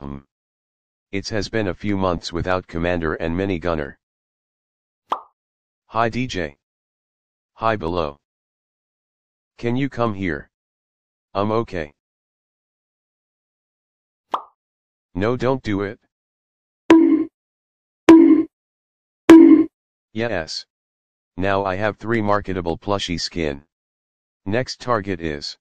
Um, hmm. It's has been a few months without Commander and Minigunner. Hi DJ. Hi below. Can you come here? I'm okay. No don't do it. Yes. Now I have 3 marketable plushy skin. Next target is